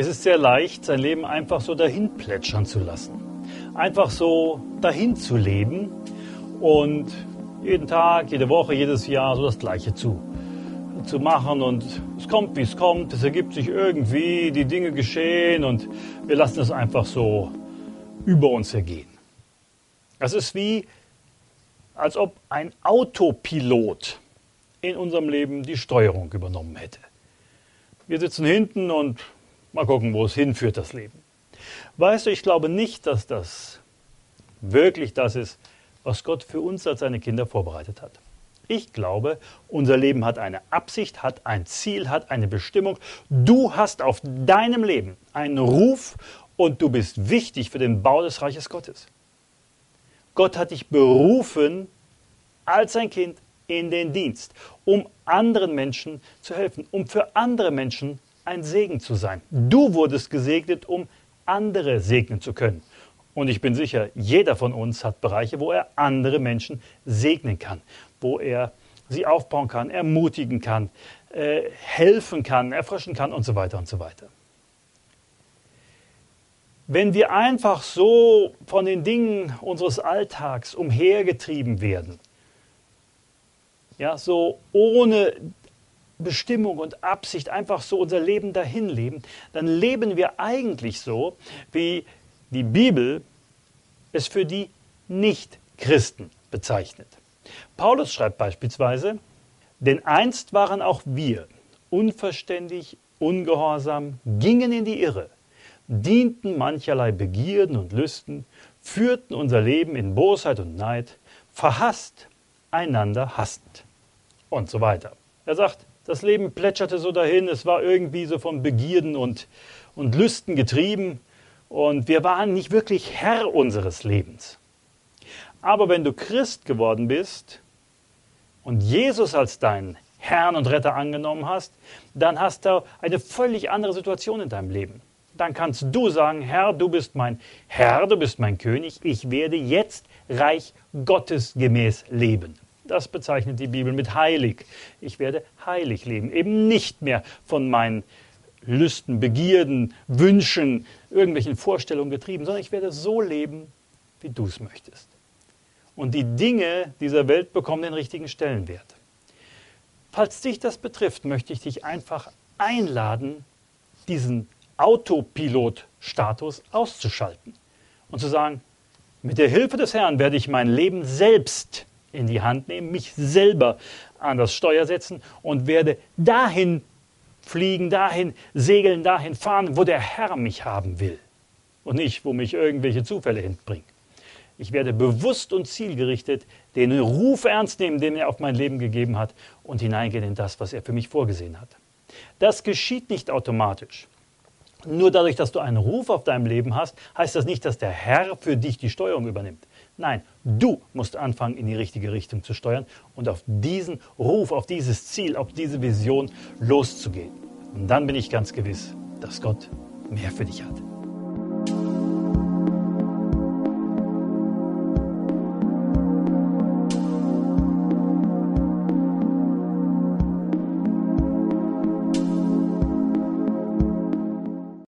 Es ist sehr leicht, sein Leben einfach so dahin plätschern zu lassen. Einfach so dahin zu leben und jeden Tag, jede Woche, jedes Jahr so das Gleiche zu, zu machen. Und es kommt, wie es kommt, es ergibt sich irgendwie, die Dinge geschehen und wir lassen es einfach so über uns ergehen. Es ist wie, als ob ein Autopilot in unserem Leben die Steuerung übernommen hätte. Wir sitzen hinten und mal gucken, wo es hinführt, das Leben. Weißt du, ich glaube nicht, dass das wirklich das ist, was Gott für uns als seine Kinder vorbereitet hat. Ich glaube, unser Leben hat eine Absicht, hat ein Ziel, hat eine Bestimmung. Du hast auf deinem Leben einen Ruf und du bist wichtig für den Bau des Reiches Gottes. Gott hat dich berufen als ein Kind in den Dienst, um anderen Menschen zu helfen, um für andere Menschen ein Segen zu sein. Du wurdest gesegnet, um andere segnen zu können. Und ich bin sicher, jeder von uns hat Bereiche, wo er andere Menschen segnen kann, wo er sie aufbauen kann, ermutigen kann, äh, helfen kann, erfrischen kann und so weiter und so weiter. Wenn wir einfach so von den Dingen unseres Alltags umhergetrieben werden, ja, so ohne Bestimmung und Absicht einfach so unser Leben dahin leben, dann leben wir eigentlich so, wie die Bibel es für die Nicht-Christen bezeichnet. Paulus schreibt beispielsweise, denn einst waren auch wir unverständig, ungehorsam, gingen in die Irre, dienten mancherlei Begierden und Lüsten, führten unser Leben in Bosheit und Neid, verhasst, einander hassend und so weiter. Er sagt, das Leben plätscherte so dahin, es war irgendwie so von Begierden und, und Lüsten getrieben und wir waren nicht wirklich Herr unseres Lebens. Aber wenn du Christ geworden bist und Jesus als deinen Herrn und Retter angenommen hast, dann hast du eine völlig andere Situation in deinem Leben. Dann kannst du sagen, Herr, du bist mein Herr, du bist mein König, ich werde jetzt Reich Gottes gemäß leben. Das bezeichnet die Bibel mit heilig. Ich werde heilig leben, eben nicht mehr von meinen Lüsten, Begierden, Wünschen, irgendwelchen Vorstellungen getrieben, sondern ich werde so leben, wie du es möchtest. Und die Dinge dieser Welt bekommen den richtigen Stellenwert. Falls dich das betrifft, möchte ich dich einfach einladen, diesen Autopilot-Status auszuschalten und zu sagen, mit der Hilfe des Herrn werde ich mein Leben selbst in die Hand nehmen, mich selber an das Steuer setzen und werde dahin fliegen, dahin segeln, dahin fahren, wo der Herr mich haben will und nicht, wo mich irgendwelche Zufälle hinbringen. Ich werde bewusst und zielgerichtet den Ruf ernst nehmen, den er auf mein Leben gegeben hat und hineingehen in das, was er für mich vorgesehen hat. Das geschieht nicht automatisch. Nur dadurch, dass du einen Ruf auf deinem Leben hast, heißt das nicht, dass der Herr für dich die Steuerung übernimmt. Nein, du musst anfangen, in die richtige Richtung zu steuern und auf diesen Ruf, auf dieses Ziel, auf diese Vision loszugehen. Und dann bin ich ganz gewiss, dass Gott mehr für dich hat.